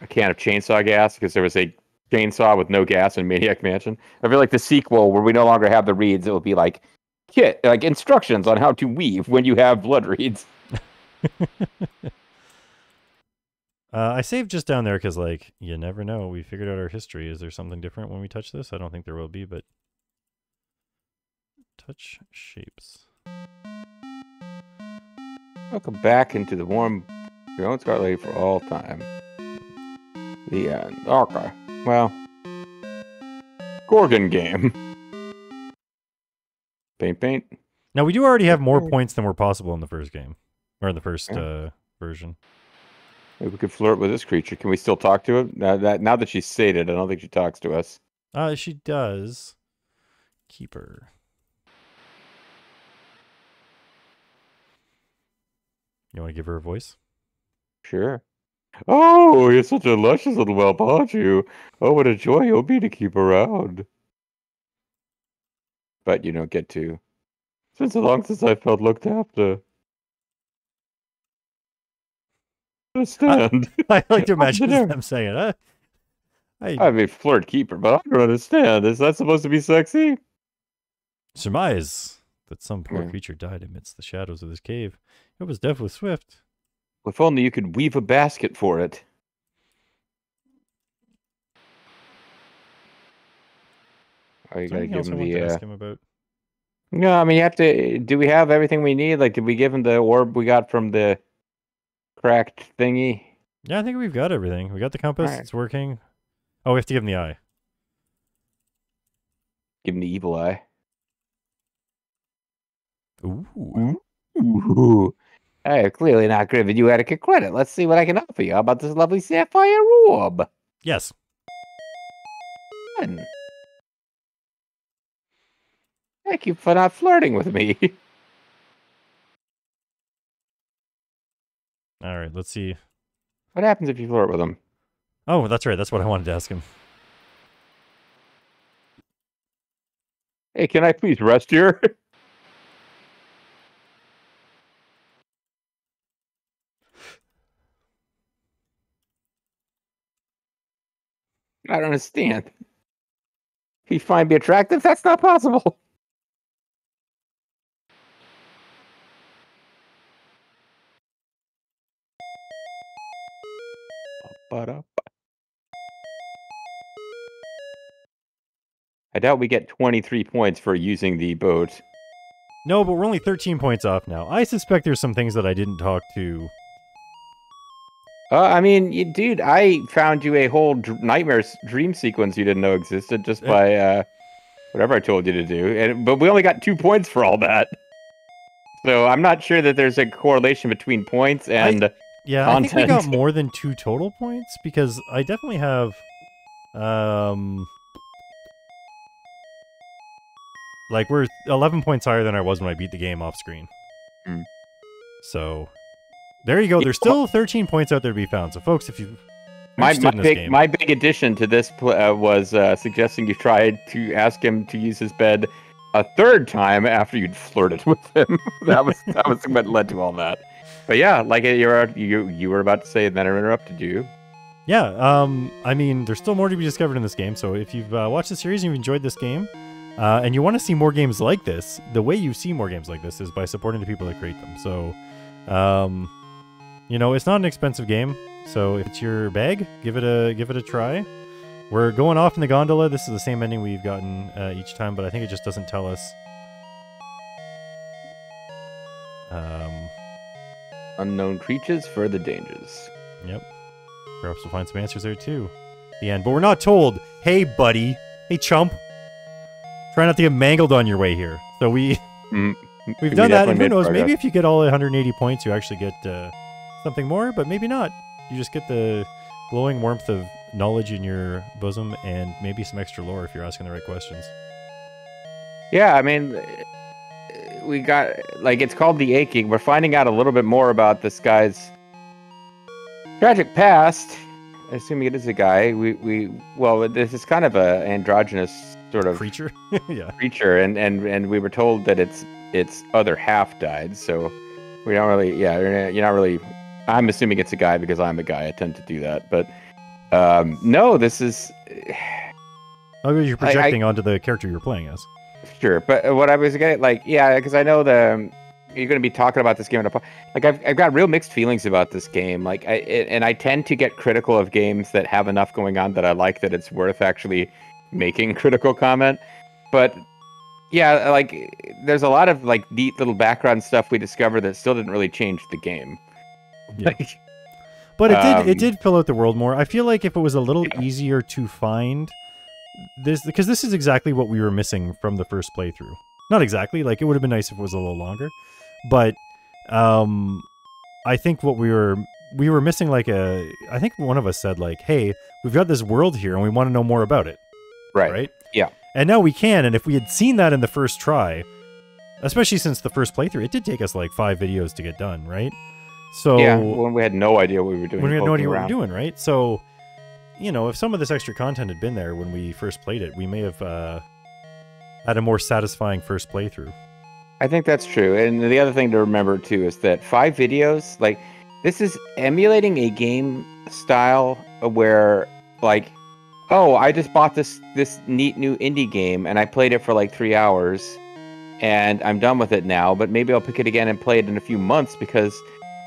S2: a can of chainsaw gas because there was a chainsaw with no gas in Maniac Mansion. I feel like the sequel, where we no longer have the reeds, it will be like kit, like instructions on how to weave when you have blood reeds.
S1: Uh, I saved just down there because, like, you never know. We figured out our history. Is there something different when we touch this? I don't think there will be, but touch shapes.
S2: Welcome back into the warm your own Scarlet Lady for all time. The end. Okay. Well, Gorgon game. Paint, paint.
S1: Now we do already have more points than were possible in the first game, or in the first
S2: Yeah.
S1: uh, version.
S2: Maybe we could flirt with this creature. Can we still talk to it? Now that now that she's sated, I don't think she talks to us.
S1: Uh, she does. Keep her. You want to give her a voice?
S2: Sure. Oh, you're such a luscious little whelp, aren't you? Oh, what a joy it'll be to keep around. But you don't get to. It's been so long since I felt looked after. Understand?
S1: I like to imagine
S2: the
S1: them saying it. Uh, I
S2: I mean, flirt keeper, but I don't understand. Is that supposed to be sexy?
S1: surmise that some poor
S2: Yeah.
S1: creature died amidst the shadows of this cave. It was death with swift.
S2: If only you could weave a basket for it. Oh, you gotta give him the. Uh...
S1: him about?
S2: No, I mean you have to. Do we have everything we need? Like, did we give him the orb we got from the cracked thingy?
S1: Yeah, I think we've got everything. We got the compass.
S2: Alright.
S1: It's working. Oh, we have to give him the eye.
S2: Give him the evil eye.
S1: Ooh.
S2: Ooh. I have clearly not given you adequate credit. Let's see what I can offer you. How about this lovely sapphire orb?
S1: Yes.
S2: Fun. Thank you for not flirting with me.
S1: All right. Let's see.
S2: what happens if you flirt with him?
S1: Oh, that's right. That's what I wanted to ask him.
S2: Hey, can I please rest here? I don't understand. He find me attractive? That's not possible. I doubt we get 23 points for using the boat.
S1: No, but we're only 13 points off now. I suspect there's some things that I didn't talk to.
S2: Uh, I mean, you, dude, I found you a whole dr- nightmare s- dream sequence you didn't know existed just
S1: Yeah.
S2: by uh, whatever I told you to do. And but we only got two points for all that. So I'm not sure that there's a correlation between points and
S1: Yeah, I think we got
S2: Content.
S1: more than two total points because I definitely have, um, like we're 11 points higher than I was when I beat the game off screen.
S2: Hmm.
S1: So there you go. There's still 13 points out there to be found. So folks, if you
S2: my, my big
S1: game,
S2: my big addition to this uh, was uh, suggesting you tried to ask him to use his bed a third time after you'd flirted with him. that was that was what led to all that. But yeah, like uh, you're you you were about to say, and then I interrupted you.
S1: yeah, um, I mean, there's still more to be discovered in this game. So if you've uh, watched the series and you've enjoyed this game, uh, and you want to see more games like this, the way you see more games like this is by supporting the people that create them. So, um, you know, it's not an expensive game. So if it's your bag, give it a give it a try. We're going off in the gondola. This is the same ending we've gotten uh, each time, but I think it just doesn't tell us. Um,
S2: Unknown creatures, further dangers.
S1: Yep. Perhaps we'll find some answers there too. The end. But we're not told, hey buddy, hey chump. Try not to get mangled on your way here. So we
S2: Mm,
S1: we've
S2: we
S1: done that, and who knows? Maybe if you get all 180 points, you actually get uh, something more, but maybe not. You just get the glowing warmth of knowledge in your bosom, and maybe some extra lore if you're asking the right questions.
S2: Yeah, I mean, uh, we got like it's called the aching. We're finding out a little bit more about this guy's tragic past. Assuming it is a guy, we we well, this is kind of a androgynous sort of
S1: Creature, yeah.
S2: creature, and and and we were told that its its other half died. So we don't really, yeah, you're you're not really. I'm assuming it's a guy because I'm a guy. I tend to do that, but um, no, this is
S1: Oh, you're
S2: I- I-
S1: projecting onto the character you're playing as.
S2: Sure, but what I was getting, like, yeah, because I know the you're going to be talking about this game in a like I've I've got real mixed feelings about this game. Like, I it, and I tend to get critical of games that have enough going on that I like that it's worth actually making critical comment. But yeah, like, there's a lot of like neat little background stuff we discovered that still didn't really change the game.
S1: Yeah.
S2: Like,
S1: But it did it
S2: Um,
S1: did fill out the world more. I feel like if it was a little easier to find this because this is exactly what we were missing from the first playthrough. Not exactly, like it would have been nice if it was a little longer. But um I think what we were we were missing like a I think one of us said like, "Hey, we've got this world here and we want to know more about it."
S2: right.
S1: right?
S2: Yeah.
S1: And now we can. And if we had seen that in the first try, especially since the first playthrough, it did take us like five videos to get done, right? So
S2: Yeah, when we had no idea what we were doing.
S1: when we had no idea what we were doing, right? So, you know, if some of this extra content had been there when we first played it, we may have uh, had a more satisfying first playthrough.
S2: I think that's true. And the other thing to remember too is that five videos, like this is emulating a game style where like oh, I just bought this this neat new indie game and I played it for like 3 hours and I'm done with it now, but maybe I'll pick it again and play it in a few months because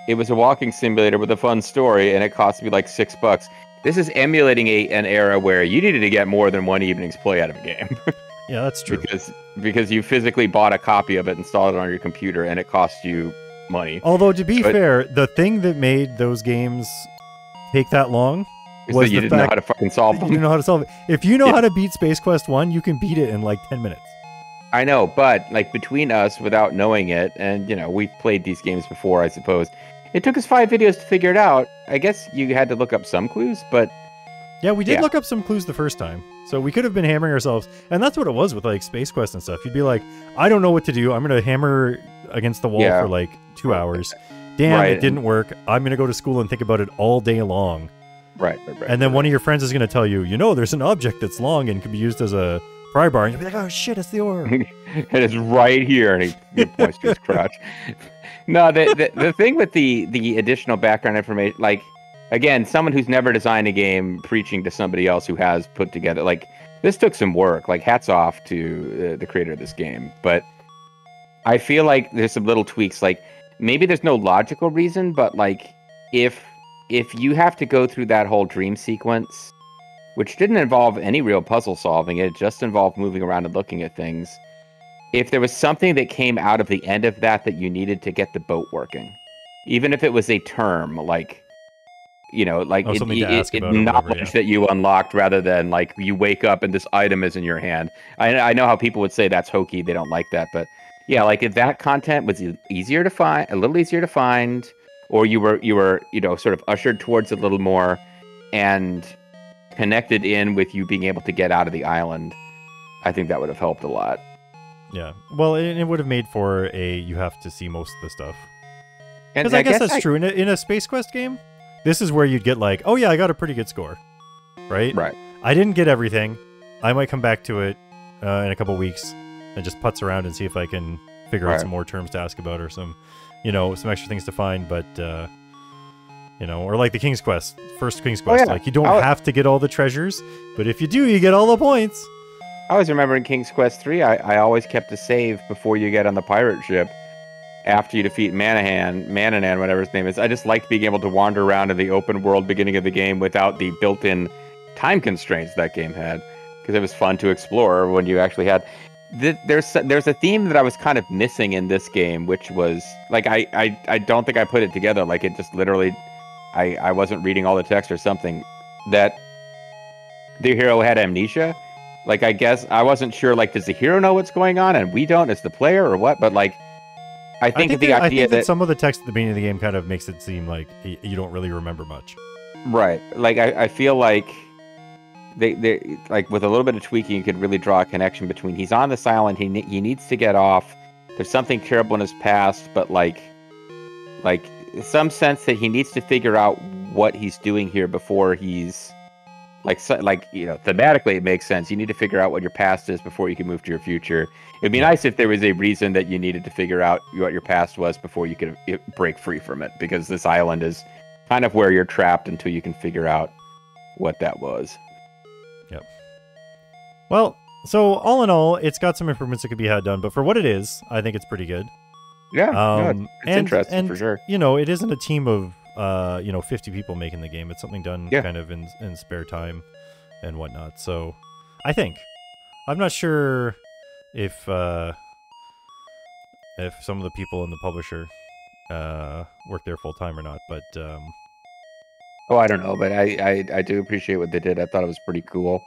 S2: it was a walking simulator with a fun story and it cost me like 6 bucks. This is emulating a an era where you needed to get more than one evening's play out of a game.
S1: Yeah, that's true.
S2: because because you physically bought a copy of it, installed it on your computer, and it cost you money.
S1: Although to be
S2: But-
S1: fair, the thing that made those games take that long was
S2: that you
S1: the
S2: didn't know how to fucking solve
S1: you
S2: them.
S1: didn't know how to solve it. If you know
S2: Yeah.
S1: how to beat Space Quest One, you can beat it in like ten minutes.
S2: I know, but like between us, without knowing it, and you know, we've played these games before, I suppose. It took us five videos to figure it out. I guess you had to look up some clues, but
S1: Yeah, we did
S2: Yeah.
S1: look up some clues the first time. So we could have been hammering ourselves. And that's what it was with like Space Quest and stuff. You'd be like, I don't know what to do. I'm going to hammer against the wall
S2: Yeah.
S1: for like two hours. Damn,
S2: Right,
S1: it didn't work. I'm going to go to school and think about it all day long.
S2: right, right, right.
S1: And then one of your friends is going to tell you, you know, there's an object that's long and can be used as a pry bar. And you'll be like, oh shit, it's the oar.
S2: and it's right here, and he, he points to his crotch. No, the, the the thing with the the additional background information, like again, someone who's never designed a game preaching to somebody else who has put together, like this took some work. Like hats off to uh, the creator of this game, but I feel like there's some little tweaks. Like maybe there's no logical reason, but like if if you have to go through that whole dream sequence, which didn't involve any real puzzle solving, it just involved moving around and looking at things if there was something that came out of the end of that that you needed to get the boat working, even if it was a term like, you know, like
S1: Oh,
S2: it, it- it-
S1: or whatever,
S2: knowledge
S1: yeah.
S2: that you unlocked rather than like you wake up and this item is in your hand. I, I know how people would say that's hokey; they don't like that, but yeah, like if that content was easier to find, a little easier to find, or you were you were you know sort of ushered towards a little more, and connected in with you being able to get out of the island, I think that would have helped a lot.
S1: Yeah. Well, it, it would have made for a, you have to see most of the stuff. Because I, guess, that's
S2: I-
S1: true. In a, in a Space Quest game, this is where you'd get like, oh yeah, I got a pretty good score, right?
S2: Right.
S1: I didn't get everything. I might come back to it uh, in a couple weeks and just putz around and see if I can figure out some more terms to ask about or some, you know, some extra things to find. But uh, you know, or like the King's Quest, first King's Quest,
S2: Oh, yeah.
S1: like you don't
S2: I'll-
S1: have to get all the treasures, but if you do, you get all the points.
S2: I always remember in King's Quest 3, I, I always kept a save before you get on the pirate ship. After you defeat Manahan, Manannan, whatever his name is. I just liked being able to wander around in the open world beginning of the game without the built in time constraints that game had. Because it was fun to explore when you actually had. There's there's a theme that I was kind of missing in this game, which was like I, I, I don't think I put it together. Like it just literally, I, I wasn't reading all the text or something. That the hero had amnesia like I guess I wasn't sure. Like, does the hero know what's going on and we don't as the player, or what? But like, I think,
S1: I think,
S2: the
S1: that,
S2: idea
S1: think that,
S2: that,
S1: some of the text at the beginning of the game kind of makes it seem like you don't really remember much.
S2: right, like I, I feel like they they like with a little bit of tweaking, you could really draw a connection between he's on this island, he ne- he needs to get off. There's something terrible in his past, but like, like some sense that he needs to figure out what he's doing here before he's like so, like you know thematically it makes sense you need to figure out what your past is before you can move to your future it'd be nice if there was a reason that you needed to figure out what your past was before you could break free from it because this island is kind of where you're trapped until you can figure out what that was Yep.
S1: Well, so all in all, it's got some improvements that could be had done, but for what it is, I think it's pretty good.
S2: Yeah, no, it's,
S1: Um,
S2: it's
S1: and-
S2: interesting
S1: and-
S2: for sure.
S1: You know, it isn't a team of uh, you know, 50 people making the game. It's something done
S2: Yeah.
S1: kind of in in spare time and whatnot. So, I think I'm not sure if uh if some of the people in the publisher uh work there full time or not, but um
S2: Oh, I don't know, but I, I I do appreciate what they did. I thought it was pretty cool.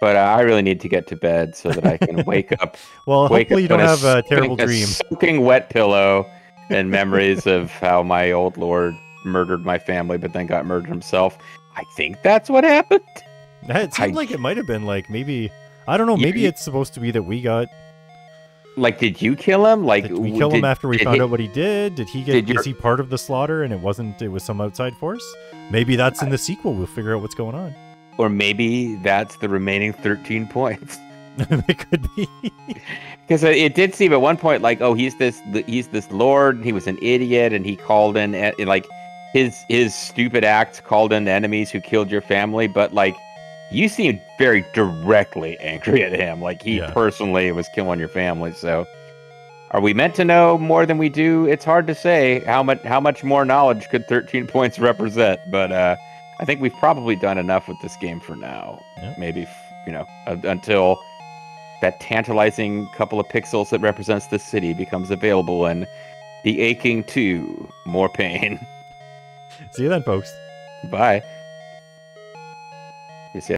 S2: But uh, I really need to get to bed so that I can wake up.
S1: well,
S2: wake
S1: hopefully you
S2: up
S1: don't have a
S2: soaking-
S1: terrible
S2: a
S1: dream.
S2: soaking wet pillow and memories of how my old lord murdered my family, but then got murdered himself. I think that's what happened.
S1: It seemed
S2: I-
S1: like it might have been like maybe I don't know, maybe
S2: you-
S1: it's supposed to be that we got
S2: Like, did you kill him? Like,
S1: Did we kill him after we found
S2: he-
S1: out what he did? Did he get?
S2: did
S1: is he part of the slaughter and it wasn't? It was some outside force. Maybe that's in the sequel. We'll figure out what's going on.
S2: Or maybe that's the remaining 13 points.
S1: it could be.
S2: Because it did seem at one point like, oh, he's this he's this lord. and He was an idiot, and he called in eh, like his his stupid acts called in enemies who killed your family. But like, you seemed very directly angry at him. Like he
S1: Yeah.
S2: personally was killing your family. So, are we meant to know more than we do? It's hard to say how much how much more knowledge could 13 points represent. But uh, I think we've probably done enough with this game for now.
S1: Yeah.
S2: Maybe you know uh, until that tantalizing couple of pixels that represents the city becomes available and the aching 2 more pain
S1: See you then, folks.
S2: bye